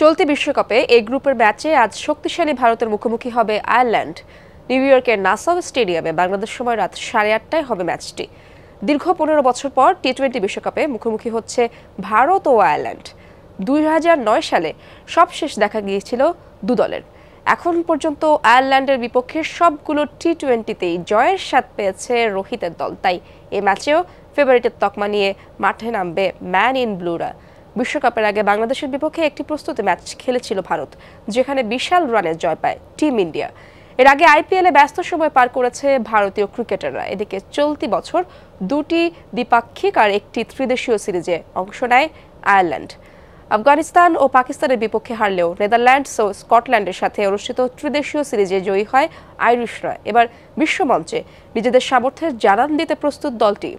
চলতি বিশ্বকাপে এই গ্রুপের ম্যাচে আজ শক্তিশালী ভারতের মুখোমুখি হবে আয়ারল্যান্ড। নিউ ইয়র্কের নাসাউ স্টেডিয়ামে বাংলাদেশ সময় রাত সাড়ে আটটায় হবে ম্যাচটি। দীর্ঘ পনেরো বছর পর টি টোয়েন্টি বিশ্বকাপে মুখোমুখি হচ্ছে ভারত ও আয়ারল্যান্ড। দুই হাজার নয় সালে সবশেষ দেখা গিয়েছিল দু দলের। এখন পর্যন্ত আয়ারল্যান্ডের বিপক্ষে সবগুলো টি টোয়েন্টিতেই জয়ের স্বাদ পেয়েছে রোহিতের দল। তাই এ ম্যাচেও ফেভারিটের তকমা নিয়ে মাঠে নামবে ম্যান ইন ব্লুরা। বিশ্বকাপের আগে বাংলাদেশের বিপক্ষে একটি প্রস্তুতি ম্যাচ খেলেছিল ভারত, যেখানে বিশাল রানে জয় পায় টিম ইন্ডিয়া। এর আগে আইপিএলে ব্যস্ত সময় পার করেছে ভারতীয় ক্রিকেটাররা। এদিকে চলতি বছর দুটি দ্বিপাক্ষিক আর একটি ত্রিদেশীয় সিরিজে অংশ নেয় আয়ারল্যান্ড। আফগানিস্তান ও পাকিস্তানের বিপক্ষে হারলেও নেদারল্যান্ডস ও স্কটল্যান্ডের সাথে অনুষ্ঠিত ত্রিদেশীয় সিরিজে জয়ী হয় আইরিশরা এবার বিশ্বমঞ্চে নিজেদের সামর্থ্যের জানান দিতে প্রস্তুত দলটি।